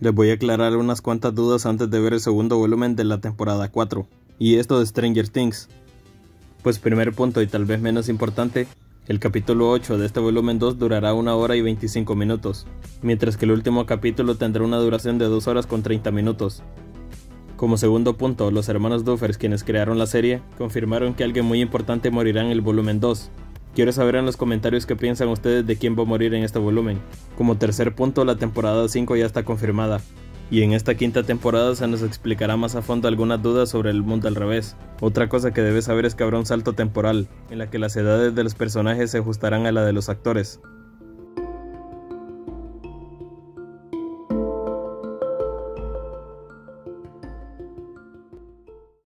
Les voy a aclarar unas cuantas dudas antes de ver el segundo volumen de la temporada 4, y esto de Stranger Things. Pues primer punto y tal vez menos importante, el capítulo 8 de este volumen 2 durará 1 hora y 25 minutos, mientras que el último capítulo tendrá una duración de 2 horas con 30 minutos. Como segundo punto, los hermanos Duffers, quienes crearon la serie, confirmaron que alguien muy importante morirá en el volumen 2, Quiero saber en los comentarios qué piensan ustedes de quién va a morir en este volumen. Como tercer punto, la temporada 5 ya está confirmada. Y en esta quinta temporada se nos explicará más a fondo algunas dudas sobre el mundo al revés. Otra cosa que debes saber es que habrá un salto temporal, en la que las edades de los personajes se ajustarán a la de los actores.